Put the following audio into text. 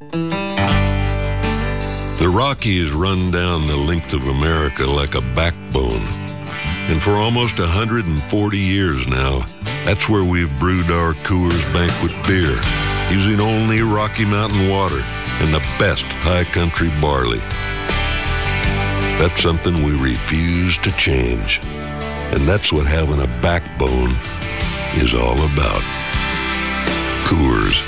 The Rockies run down the length of America like a backbone. And for almost 140 years now, that's where we've brewed our Coors Banquet beer, using only Rocky Mountain water and the best high country barley. That's something we refuse to change. And that's what having a backbone is all about. Coors